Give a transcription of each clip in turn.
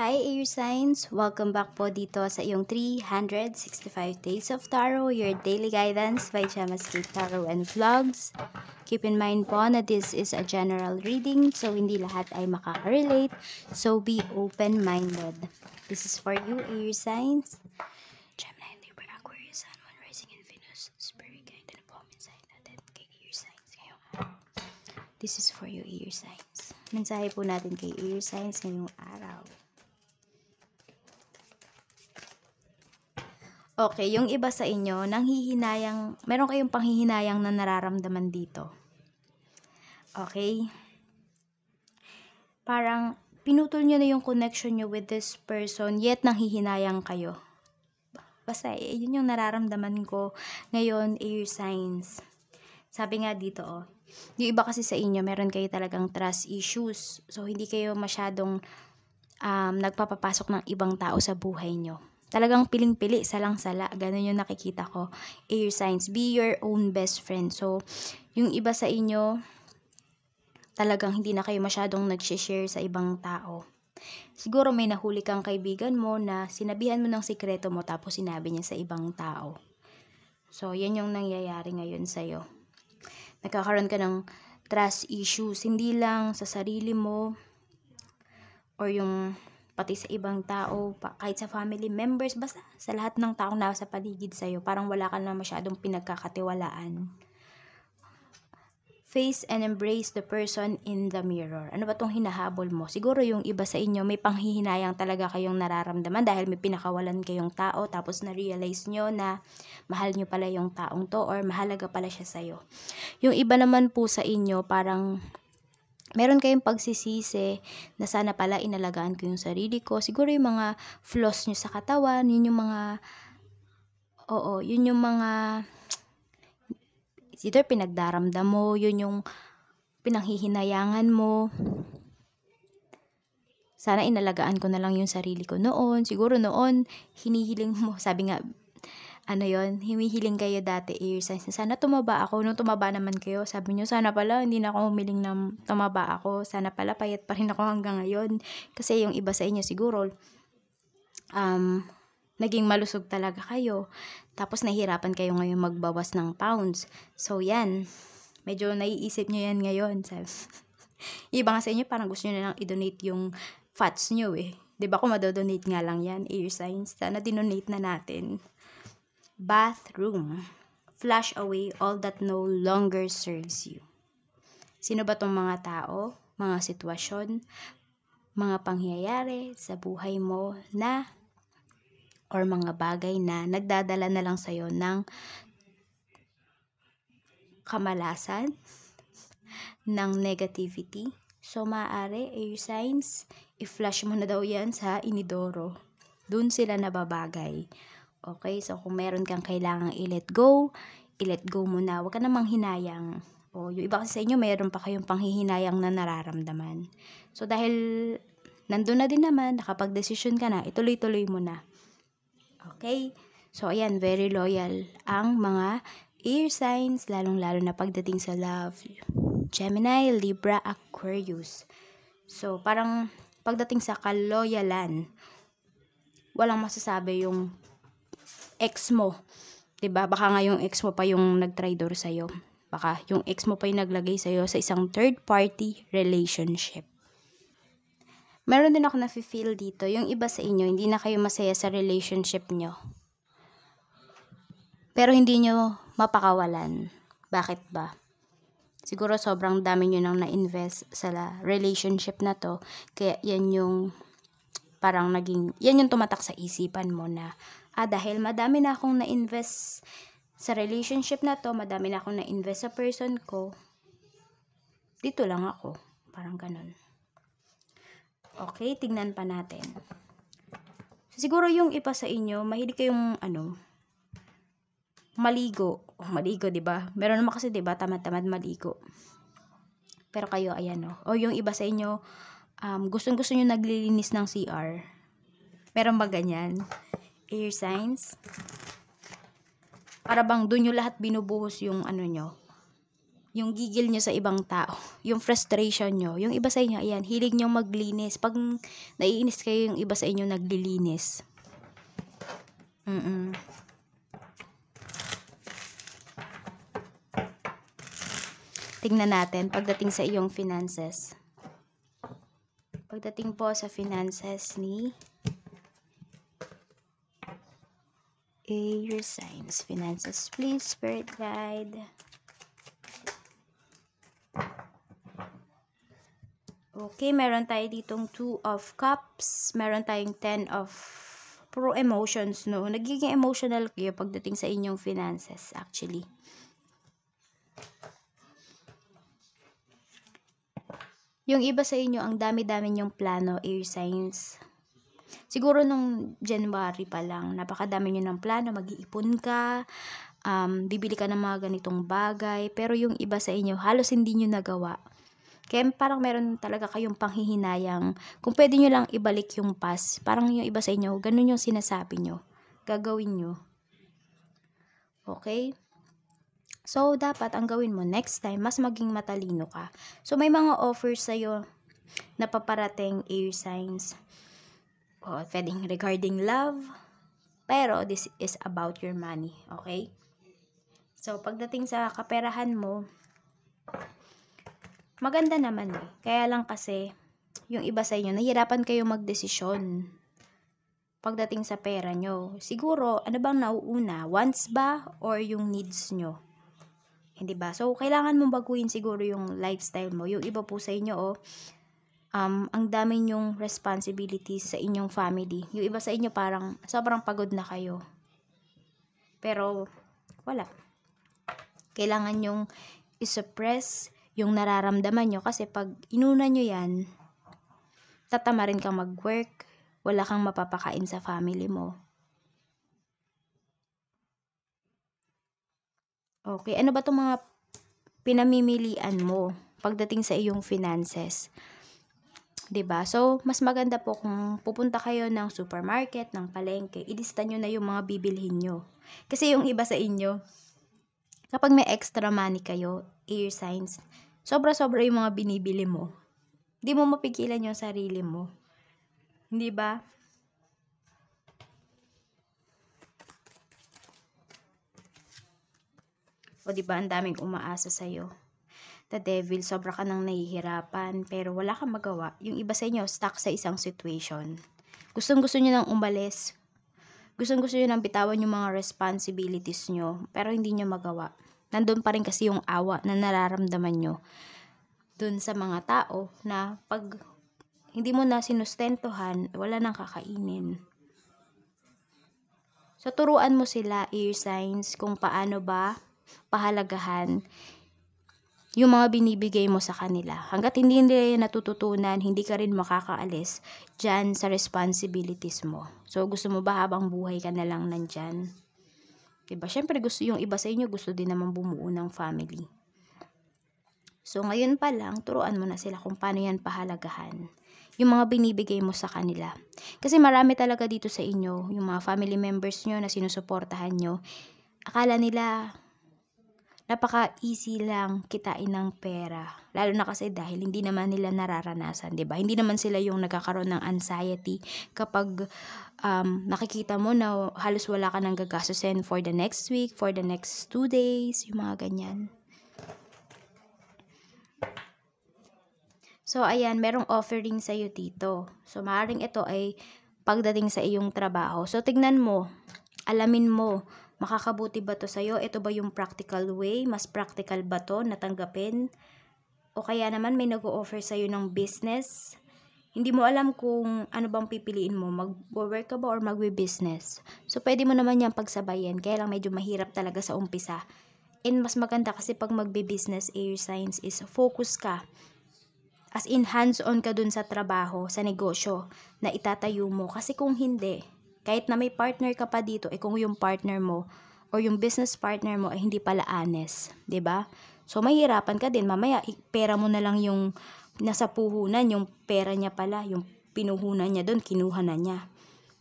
Hi Air Signs! Welcome back po dito sa iyong 365 Days of Tarot, your daily guidance by Chamascape Tarot and Vlogs. Keep in mind po na this is a general reading, so hindi lahat ay makaka-relate. So be open-minded. This is for you, Air Signs. Gemini, Libra, Aquarius, Sun, Moon, Rising, and Venus. Spirit guide na po mensahe natin kay Air Signs ngayong araw. This is for you, Air Signs. Mensahe po natin kay Air Signs ngayong araw. Okay, yung iba sa inyo, nanghihinayang, meron kayong panghihinayang na nararamdaman dito. Okay? Parang, pinutol nyo na yung connection nyo with this person, yet nanghihinayang kayo. Basta, eh, yun yung nararamdaman ko ngayon, air signs. Sabi nga dito, oh, yung iba kasi sa inyo, meron kayo talagang trust issues. So, hindi kayo masyadong um, nagpapapasok ng ibang tao sa buhay nyo talagang piling-pili, salang-sala. Ganun yung nakikita ko. Air signs, be your own best friend. So, yung iba sa inyo, talagang hindi na kayo masyadong nag-share sa ibang tao. Siguro may nahuli kang kaibigan mo na sinabihan mo ng sikreto mo tapos sinabi niya sa ibang tao. So, yan yung nangyayari ngayon sa'yo. Nagkakaroon ka ng trust issues, hindi lang sa sarili mo or yung pati sa ibang tao, pa, kahit sa family members, basta sa lahat ng taong nasa paligid sa'yo, parang wala ka na masyadong pinagkakatiwalaan. Face and embrace the person in the mirror. Ano ba tong hinahabol mo? Siguro yung iba sa inyo, may panghihinayang talaga kayong nararamdaman dahil may pinakawalan kayong tao tapos na-realize nyo na mahal nyo pala yung taong to or mahalaga pala siya sa'yo. Yung iba naman po sa inyo, parang meron kayong pagsisisi na sana pala inalagaan ko yung sarili ko. Siguro yung mga flaws nyo sa katawan, yun yung mga, oo, yun yung mga, either pinagdaramdam mo, yun yung pinanghihinayangan mo. Sana inalagaan ko na lang yung sarili ko noon. Siguro noon, hinihiling mo, sabi nga, ano yon himihiling kayo dati air signs na sana tumaba ako. Nung tumaba naman kayo, sabi nyo, sana pala hindi na ako humiling na tumaba ako. Sana pala payat pa rin ako hanggang ngayon. Kasi yung iba sa inyo siguro, um, naging malusog talaga kayo. Tapos nahihirapan kayo ngayon magbawas ng pounds. So yan, medyo naiisip nyo yan ngayon. Sabi. iba nga sa inyo, parang gusto nyo na lang i-donate yung fats nyo eh. 'Di ba kung madodonate nga lang yan, air signs. Sana dinonate na natin bathroom. Flush away all that no longer serves you. Sino ba tong mga tao, mga sitwasyon, mga pangyayari sa buhay mo na or mga bagay na nagdadala na lang sa'yo ng kamalasan, ng negativity. So, maaari, air signs, i-flush mo na daw yan sa inidoro. Doon sila nababagay. Okay, so kung meron kang kailangang i-let go, i-let go mo na. Huwag ka namang hinayang. O yung iba kasi sa inyo, meron pa kayong panghihinayang na nararamdaman. So dahil nandun na din naman, nakapag-desisyon ka na, ituloy-tuloy mo na. Okay? So ayan, very loyal ang mga air signs, lalong-lalo na pagdating sa love. Gemini, Libra, Aquarius. So parang pagdating sa kaloyalan, walang masasabi yung ex mo. 'Di ba? Baka nga yung ex mo pa yung nag-traitor sa iyo. Baka yung ex mo pa yung naglagay sa iyo sa isang third party relationship. Meron din ako na-feel dito, yung iba sa inyo, hindi na kayo masaya sa relationship nyo. Pero hindi nyo mapakawalan. Bakit ba? Siguro sobrang dami nyo nang na-invest sa relationship na to. Kaya yan yung parang naging, yan yung tumatak sa isipan mo na, ah, dahil madami na akong na-invest sa relationship na to, madami na akong na-invest sa person ko, dito lang ako. Parang ganun. Okay, tignan pa natin. Siguro yung iba sa inyo, mahilig kayong ano, maligo. Oh, maligo, 'di ba? Meron naman kasi 'di ba, tamad-tamad maligo. Pero kayo ayan oh. O yung iba sa inyo, um, gustong-gusto nyo naglilinis ng CR. Meron ba ganyan? Air signs? Para bang doon nyo lahat binubuhos yung ano nyo, yung gigil nyo sa ibang tao, yung frustration nyo. Yung iba sa inyo, ayan, hilig nyo maglinis. Pag naiinis kayo, yung iba sa inyo naglilinis. Mm-mm. Tingnan natin pagdating sa iyong finances. Pagdating po sa finances ni Air signs. Finances, please, spirit guide. Okay, meron tayo ditong 2 of cups. Meron tayong 10 of pro emotions, no? Nagiging emotional kayo pagdating sa inyong finances, actually. Yung iba sa inyo, ang dami-dami nyong plano, air signs. Siguro nung January pa lang, napakadami nyo ng plano, mag-iipon ka, um, bibili ka ng mga ganitong bagay, pero yung iba sa inyo, halos hindi nyo nagawa. Kaya parang meron talaga kayong panghihinayang. Kung pwede nyo lang ibalik yung past, parang yung iba sa inyo, ganun yung sinasabi nyo. Gagawin nyo. Okay? So, dapat ang gawin mo next time, mas maging matalino ka. So, may mga offers sa'yo na paparating air signs. O, pwedeng regarding love. Pero, this is about your money. Okay? So, pagdating sa kaperahan mo, maganda naman eh. Kaya lang kasi, yung iba sa inyo, nahihirapan kayo magdesisyon pagdating sa pera nyo. Siguro, ano bang nauuna? Wants ba or yung needs nyo? Hindi ba? So, kailangan mong baguhin siguro yung lifestyle mo. Yung iba po sa inyo, oh, um, ang dami nyong responsibilities sa inyong family. Yung iba sa inyo parang sobrang pagod na kayo. Pero, wala. Kailangan nyong isuppress yung nararamdaman nyo kasi pag inuna nyo yan, tatama rin kang mag-work, wala kang mapapakain sa family mo. Okay, ano ba itong mga pinamimilian mo pagdating sa iyong finances? Ba? So, mas maganda po kung pupunta kayo ng supermarket, ng palengke, ilista nyo na yung mga bibilhin nyo. Kasi yung iba sa inyo, kapag may extra money kayo, air signs, sobra-sobra yung mga binibili mo. Hindi mo mapigilan yung sarili mo. Hindi ba? O di ba ang daming umaasa sa iyo. The devil, sobra ka nang nahihirapan, pero wala kang magawa. Yung iba sa inyo, stuck sa isang situation. Gustong gusto niyo nang umalis. Gustong gusto niyo nang bitawan yung mga responsibilities nyo, pero hindi niyo magawa. Nandun pa rin kasi yung awa na nararamdaman nyo dun sa mga tao na pag hindi mo na sinustentuhan, wala nang kakainin. So, turuan mo sila, ear signs, kung paano ba pahalagahan yung mga binibigay mo sa kanila. Hanggat hindi nila natututunan, hindi ka rin makakaalis dyan sa responsibilities mo. So, gusto mo ba habang buhay ka na lang nandyan? Diba? Siyempre, gusto yung iba sa inyo, gusto din naman bumuo ng family. So, ngayon pa lang, turuan mo na sila kung paano yan pahalagahan. Yung mga binibigay mo sa kanila. Kasi marami talaga dito sa inyo, yung mga family members nyo na sinusuportahan nyo, akala nila napaka-easy lang kitain ng pera. Lalo na kasi dahil hindi naman nila nararanasan, 'di ba? Hindi naman sila yung nagkakaroon ng anxiety kapag um, nakikita mo na halos wala ka nang gagastusin for the next week, for the next two days, yung mga ganyan. So, ayan, merong offering sa iyo dito. So, maaaring ito ay pagdating sa iyong trabaho. So, tignan mo, alamin mo Makakabuti ba to sa'yo? Ito ba yung practical way? Mas practical ba to natanggapin? O kaya naman may nag-o-offer sa'yo ng business? Hindi mo alam kung ano bang pipiliin mo, mag-work ka ba or mag-business. So, pwede mo naman yan pagsabayin, kaya lang medyo mahirap talaga sa umpisa. And mas maganda kasi pag magbe-business air signs is focus ka. As in, hands-on ka dun sa trabaho, sa negosyo na itatayo mo. Kasi kung hindi, kahit na may partner ka pa dito, eh kung yung partner mo or yung business partner mo ay hindi pala honest, 'di ba? So mahirapan ka din mamaya pera mo na lang yung nasa puhunan, yung pera niya pala, yung pinuhunan niya doon, kinuha na niya.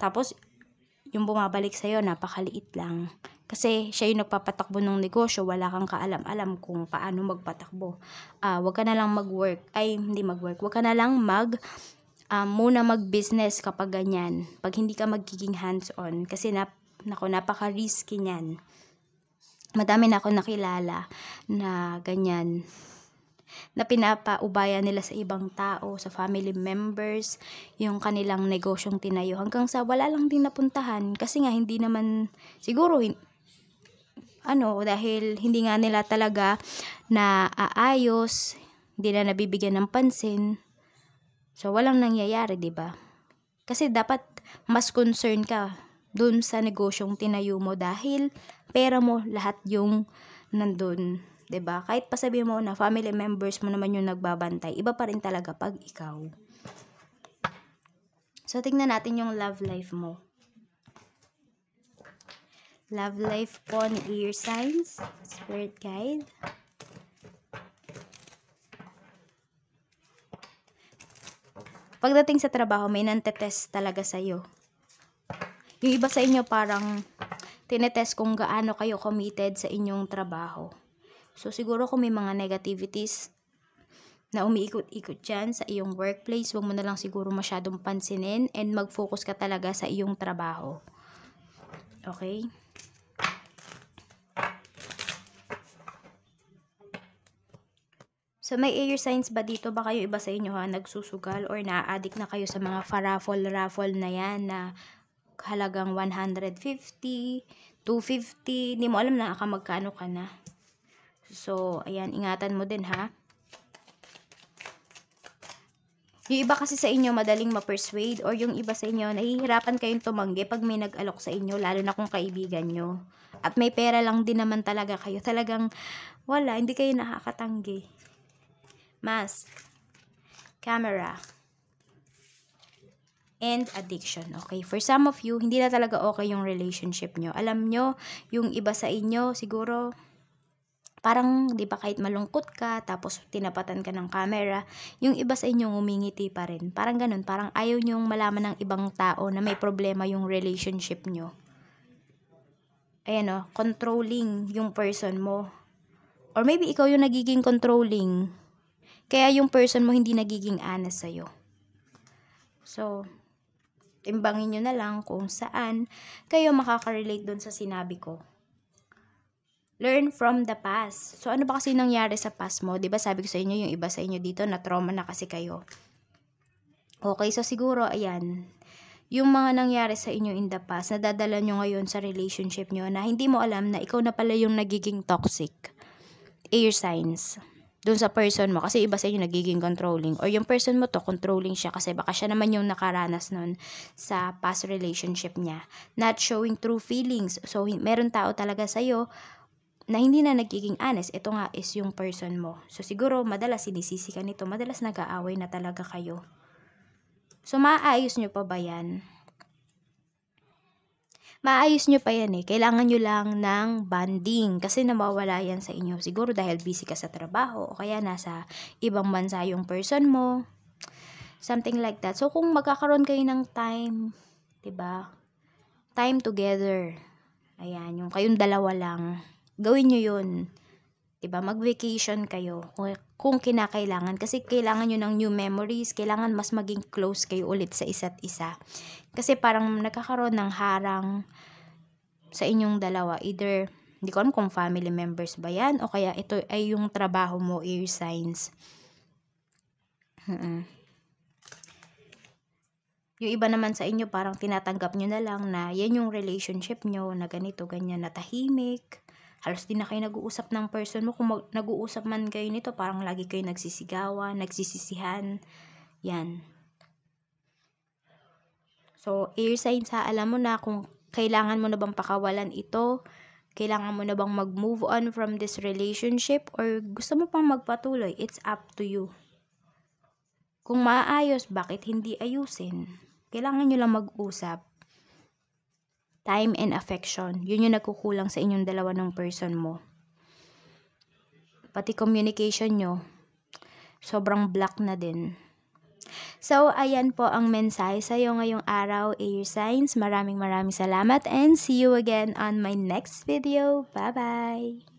Tapos yung bumabalik sa iyo napakaliit lang. Kasi siya yung nagpapatakbo ng negosyo, wala kang kaalam-alam kung paano magpatakbo. Ah, wag ka na lang mag-work, ay hindi mag-work, wag ka na lang mag um, muna mag-business kapag ganyan. Pag hindi ka magiging hands-on kasi nap nako napaka-risky niyan. Madami na ako nakilala na ganyan na pinapaubaya nila sa ibang tao, sa family members, yung kanilang negosyong tinayo hanggang sa wala lang din napuntahan kasi nga hindi naman siguro ano dahil hindi nga nila talaga na aayos, hindi na nabibigyan ng pansin. So walang nangyayari, 'di ba? Kasi dapat mas concern ka dun sa negosyong tinayo mo dahil pera mo lahat yung nandun 'di ba? Kahit pa sabi mo na family members mo naman yung nagbabantay, iba pa rin talaga pag ikaw. So tingnan natin yung love life mo. Love life po ni Ear Signs, Spirit Guide. Pagdating sa trabaho, may nantetest talaga sa'yo. Yung iba sa inyo parang tinetest kung gaano kayo committed sa inyong trabaho. So, siguro kung may mga negativities na umiikot-ikot dyan sa iyong workplace, huwag mo na lang siguro masyadong pansinin and mag-focus ka talaga sa iyong trabaho. Okay? So, may air signs ba dito? Ba kayo iba sa inyo ha, nagsusugal or na-addict na kayo sa mga faraffle-raffle na yan na halagang 150, 250, hindi mo alam na ka magkano ka na. So, ayan, ingatan mo din ha. Yung iba kasi sa inyo madaling ma-persuade or yung iba sa inyo nahihirapan kayong tumanggi pag may nag-alok sa inyo lalo na kung kaibigan nyo. At may pera lang din naman talaga kayo. Talagang wala, hindi kayo nakakatanggi. Mask, camera, and addiction. Okay, for some of you, hindi na talaga okay yung relationship nyo. Alam nyo, yung iba sa inyo, siguro, parang, di ba, kahit malungkot ka, tapos tinapatan ka ng camera, yung iba sa inyo umingiti pa rin. Parang ganun, parang ayaw nyong malaman ng ibang tao na may problema yung relationship nyo. Ayan o, controlling yung person mo. Or maybe ikaw yung nagiging controlling. Kaya yung person mo hindi nagiging honest sa'yo. So, timbangin nyo na lang kung saan kayo makaka-relate doon sa sinabi ko learn from the past. So, ano ba kasi nangyari sa past mo? ba diba, sabi ko sa inyo, yung iba sa inyo dito, na trauma na kasi kayo. Okay, so siguro, ayan, yung mga nangyari sa inyo in the past, nadadala nyo ngayon sa relationship nyo na hindi mo alam na ikaw na pala yung nagiging toxic. Air signs dun sa person mo kasi iba sa inyo nagiging controlling or yung person mo to controlling siya kasi baka siya naman yung nakaranas nun sa past relationship niya not showing true feelings so meron tao talaga sa iyo na hindi na nagiging honest, ito nga is yung person mo. So, siguro, madalas sinisisi ka nito, madalas nag-aaway na talaga kayo. So, maayos nyo pa ba yan? Maayos nyo pa yan eh. Kailangan nyo lang ng banding kasi namawala yan sa inyo. Siguro dahil busy ka sa trabaho o kaya nasa ibang bansa yung person mo. Something like that. So, kung magkakaroon kayo ng time, ba diba? Time together. Ayan, yung kayong dalawa lang gawin nyo yun. Diba? Mag-vacation kayo kung, kinakailangan. Kasi kailangan nyo ng new memories. Kailangan mas maging close kayo ulit sa isa't isa. Kasi parang nagkakaroon ng harang sa inyong dalawa. Either, hindi ko alam kung family members ba yan o kaya ito ay yung trabaho mo, air signs. Hmm. Yung iba naman sa inyo parang tinatanggap nyo na lang na yan yung relationship nyo na ganito, ganyan, na tahimik halos din na kayo nag-uusap ng person mo. Kung mag- nag-uusap man kayo nito, parang lagi kayo nagsisigawan, nagsisisihan. Yan. So, air signs ha, alam mo na kung kailangan mo na bang pakawalan ito, kailangan mo na bang mag-move on from this relationship, or gusto mo pang magpatuloy, it's up to you. Kung maayos, bakit hindi ayusin? Kailangan nyo lang mag-usap time and affection. Yun yung nagkukulang sa inyong dalawa ng person mo. Pati communication nyo, sobrang black na din. So, ayan po ang mensahe sa iyo ngayong araw, air signs. Maraming maraming salamat and see you again on my next video. Bye-bye!